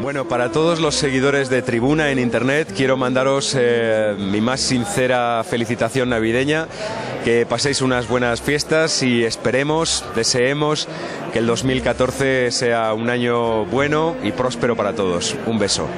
Bueno, para todos los seguidores de Tribuna en Internet, quiero mandaros eh, mi más sincera felicitación navideña, que paséis unas buenas fiestas y esperemos, deseemos que el 2014 sea un año bueno y próspero para todos. Un beso.